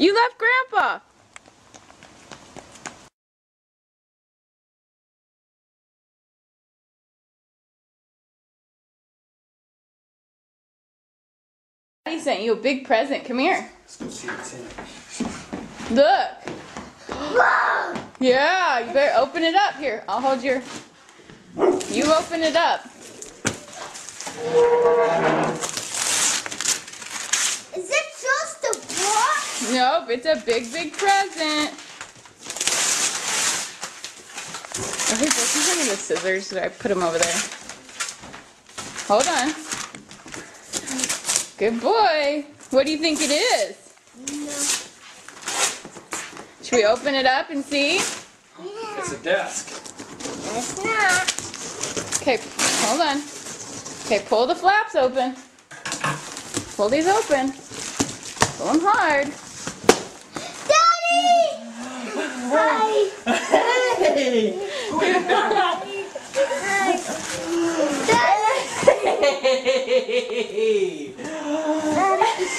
You left Grandpa. Daddy sent you a big present. Come here. Look. Yeah, you better open it up. Here, I'll hold your. You open it up. Is it just a book? Nope, it's a big, big present. Okay, so can you give me the scissors? That I put them over there. Hold on. Good boy. What do you think it is? No. Should we open it up and see? Yeah. It's a desk. It's not. Okay, hold on. Okay, pull the flaps open. Pull these open. Pull them hard. Daddy! Hi. Hey! Hi.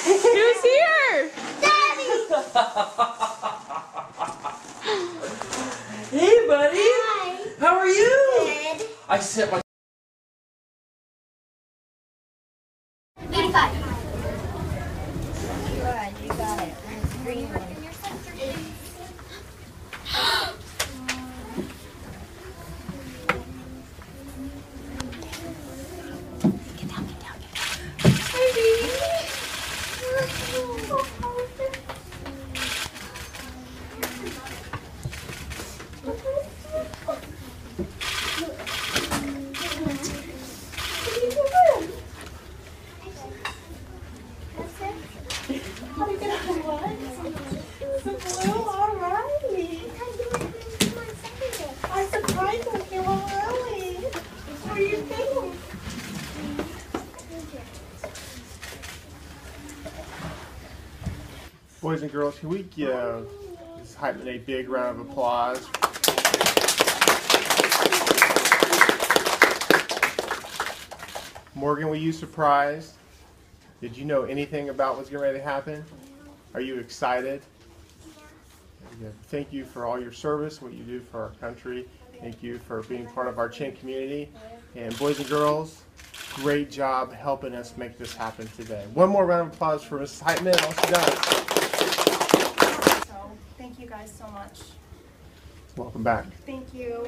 Who's here? Daddy! Hey, buddy! Hi. How are you? Good. I set my. Eighty-five. Good, you got it. Green one. I surprised him. Came home early. What do you think? Boys and girls, can we give this Hypman a big round of applause? Morgan, were you surprised? Did you know anything about what's getting ready to happen? Are you excited? Thank you for all your service, what you do for our country. Thank you for being part of our Chin community. And boys and girls, great job helping us make this happen today. One more round of applause for Mrs. Hypman, all she does. So, thank you guys so much. Welcome back. Thank you.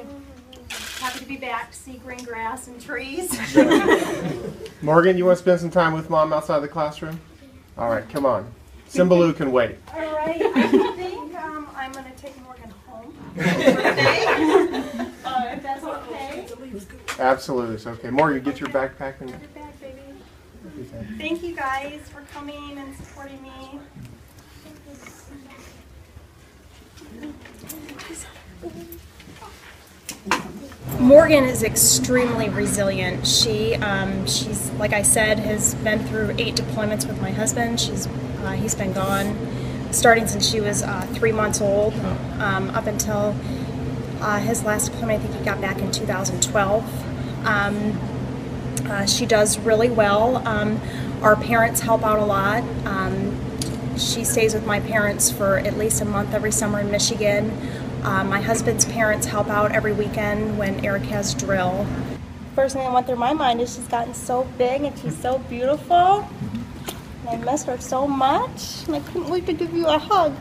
Happy to be back to see green grass and trees. Morgan, you want to spend some time with mom outside the classroom? All right, come on. Symbaloo can wait. All right, I think um, I'm going to take Morgan home for. Uh, if that's okay. Absolutely, it's okay. Morgan, get your backpack and baby. Thank you guys for coming and supporting me. Morgan is extremely resilient. She, um, she's like I said, has been through eight deployments with my husband. She's, uh, he's been gone, starting since she was uh, three months old, um, up until uh, his last deployment. I think he got back in 2012. Um, uh, she does really well. Um, our parents help out a lot. She stays with my parents for at least a month every summer in Michigan. Uh, my husband's parents help out every weekend when Eric has drill. First thing that went through my mind is she's gotten so big and she's so beautiful. And I miss her so much, and I couldn't wait to give you a hug.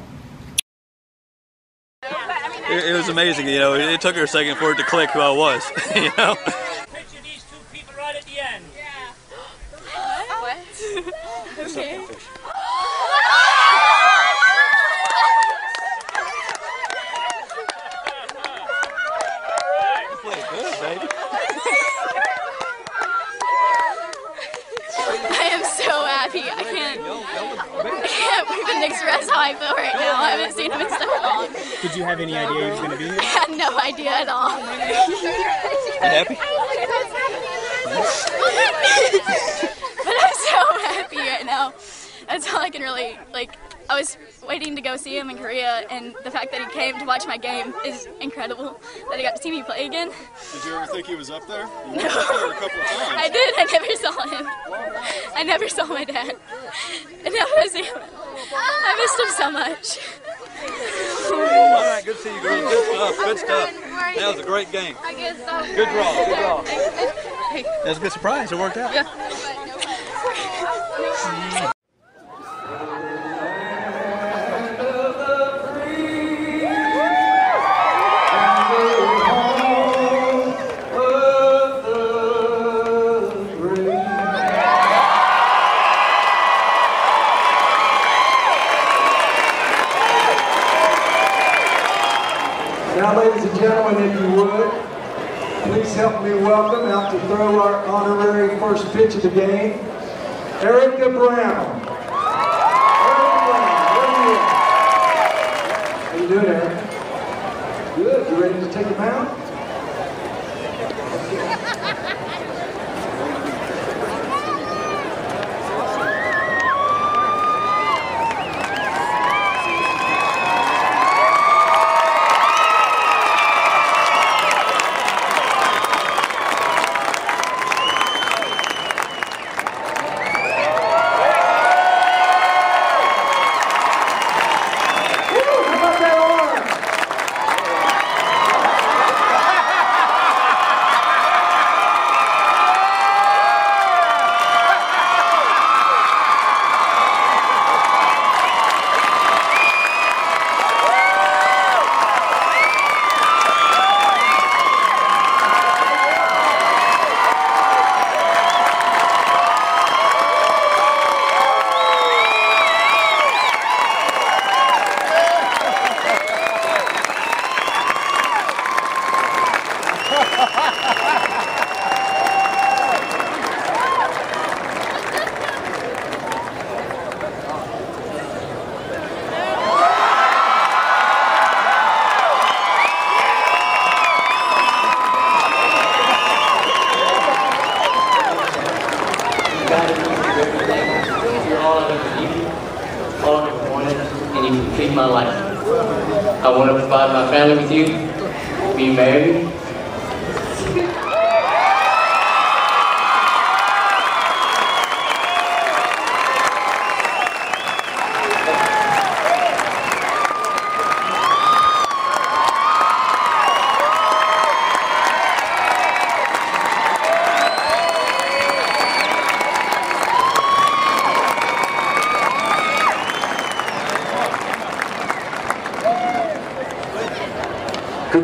it, it was amazing. You know, it, it took her a second for it to click who I was. You know. Picture these two people right at the end. Play good, baby. I am so happy. I can't, I can't even express how I feel right now. I haven't seen him in so long. Did you have any idea he was going to be here? I had no idea at all. You happy? but I'm so happy right now. That's all I can really like I was waiting to go see him in Korea, and the fact that he came to watch my game is incredible. That he got to see me play again. Did you ever think he was up there? You were up there a couple of times. I did. I never saw him. I never saw my dad. And now I see him. I missed him so much. All right, good to see you, girl. Good stuff. Good stuff. That was a great game. Good draw. Good draw. That was a good surprise. It worked out. Now, please help me welcome out to throw our honorary first pitch of the game, Erica Brown. Erica Brown? How you doing? Good. You ready to take a mound? Family with you, be married.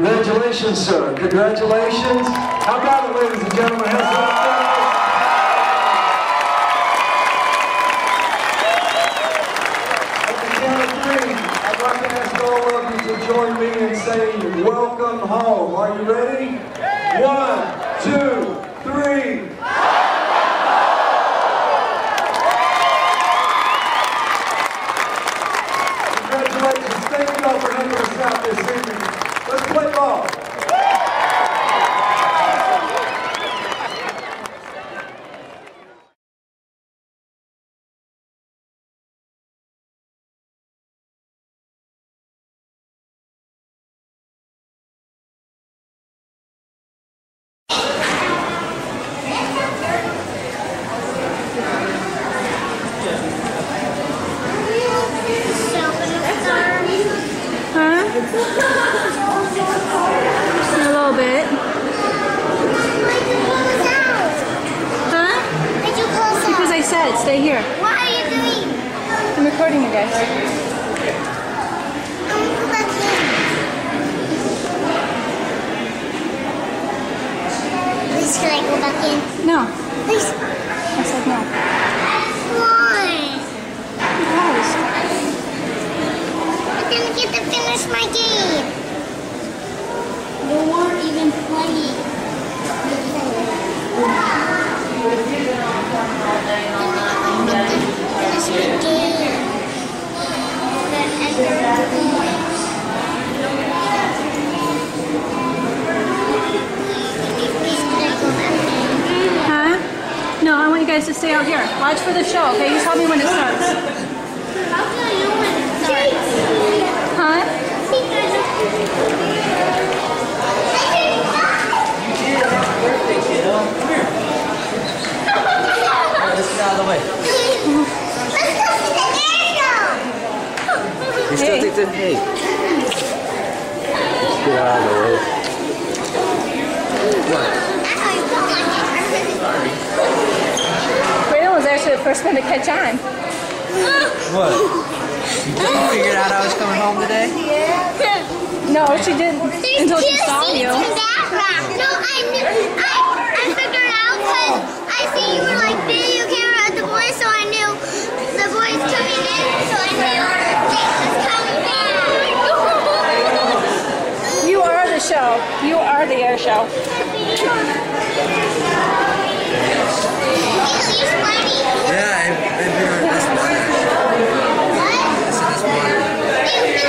Congratulations, sir. Congratulations. How about it, ladies and gentlemen? Have some applause. At the count of three, I'd like to ask all of you to join me in saying, welcome home. Are you ready? One, two, three. Out I was coming home today? No, she didn't until she saw you. No, I knew. I, I figured out because I see you were like video camera at the boys, so I knew the boys coming in, so I knew Jake was coming back. You are the show. You are the air show. Yeah, I've, I've been on this one. I said this one.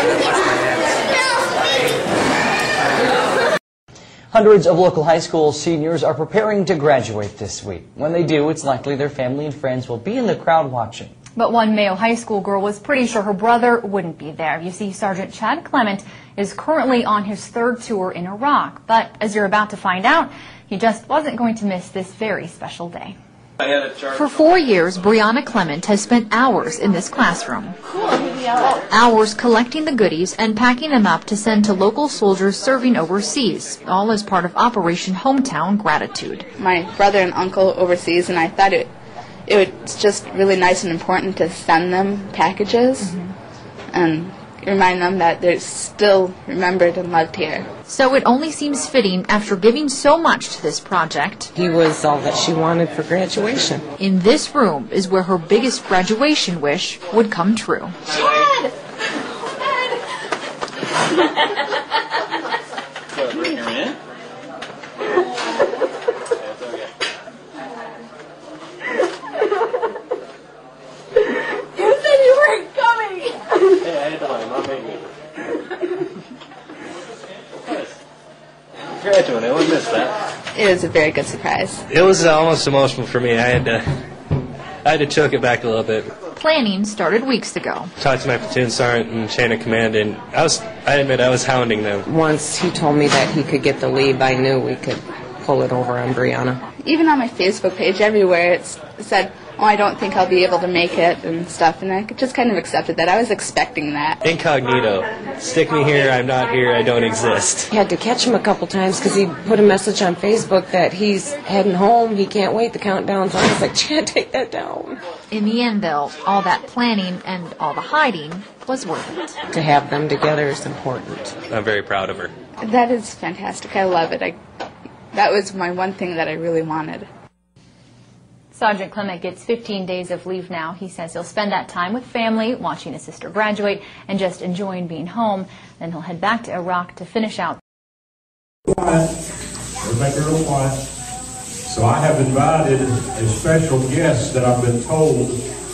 Hundreds of local high school seniors are preparing to graduate this week. When they do, it's likely their family and friends will be in the crowd watching. But one Mayo High School girl was pretty sure her brother wouldn't be there. You see, Sergeant Chad Clement is currently on his third tour in Iraq. But as you're about to find out, he just wasn't going to miss this very special day. For four years, Brianna Clement has spent hours in this classroom. Hours collecting the goodies and packing them up to send to local soldiers serving overseas, all as part of Operation Hometown Gratitude. my brother and uncle overseas, and I thought it it was just really nice and important to send them packages mm-hmm. and remind them that they're still remembered and loved here. So it only seems fitting after giving so much to this project. He was all that she wanted for graduation. In this room is where her biggest graduation wish would come true. Bring her in. You said you weren't coming. Hey, I had to let my baby. Graduating, I wouldn't miss that. It was a very good surprise. It was almost emotional for me. I had to, I had to choke it back a little bit. Planning started weeks ago. Talked to my platoon sergeant and chain of command, and I was, I admit, I was hounding them. Once he told me that he could get the leave, I knew we could pull it over on Brianna. Even on my Facebook page, everywhere it said, "Oh, I don't think I'll be able to make it" and stuff, and I just kind of accepted that. I was expecting that. Incognito. Stick me here. I'm not here. I don't exist. Had to catch him a couple times because he put a message on Facebook that he's heading home. He can't wait. The countdown's on. I was like, can't take that down. In the end, though, all that planning and all the hiding was worth it. To have them together is important. I'm very proud of her. That is fantastic. I love it. I, that was my one thing that I really wanted. Sergeant Clement gets 15 days of leave now. He says he'll spend that time with family, watching his sister graduate, and just enjoying being home. Then he'll head back to Iraq to finish out. So I have invited a special guest that I've been told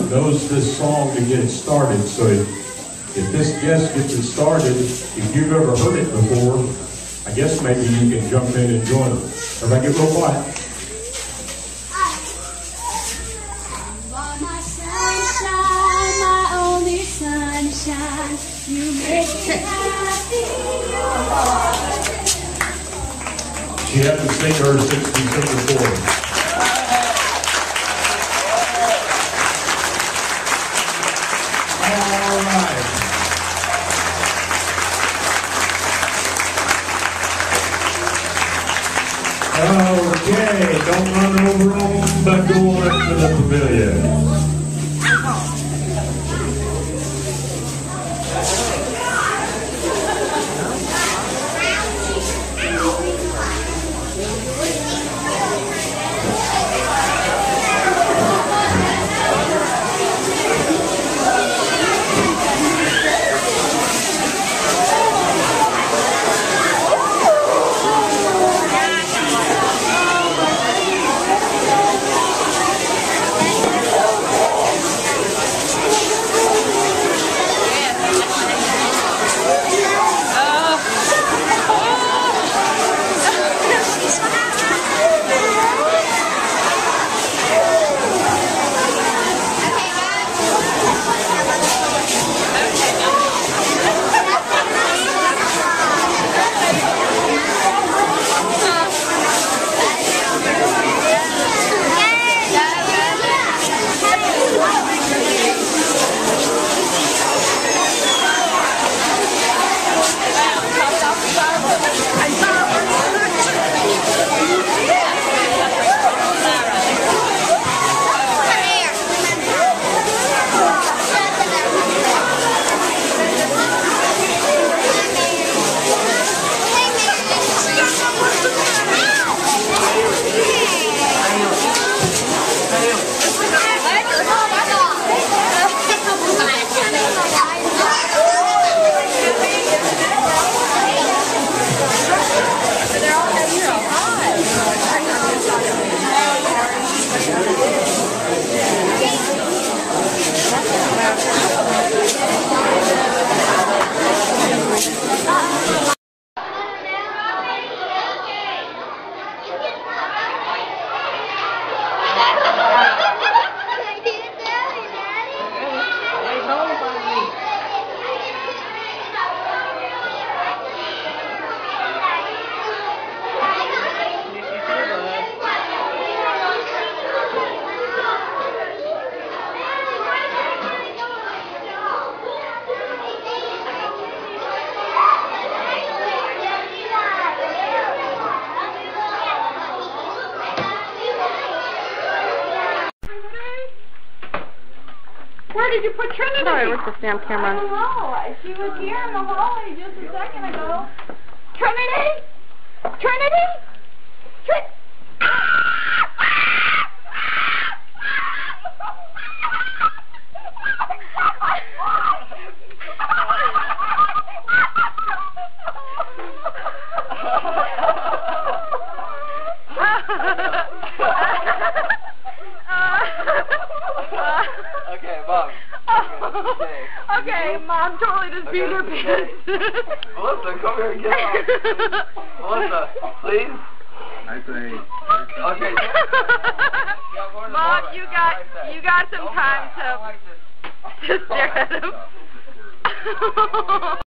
knows this song to get it started. So if, if this guest gets it started, if you've ever heard it before, I guess maybe you can jump in and join them. Everybody get real. She her since December 4th. All right. Okay, don't run over them, but go on up to the pavilion. Where did you put Trinity? Sorry, where's the damn camera? I don't know. She was here in the hallway just a second ago. Trinity? Trinity? Mom totally just beat. Melissa, come here and get out. Melissa, please. I say. Okay. Mom, you got you got some time to to stare at him.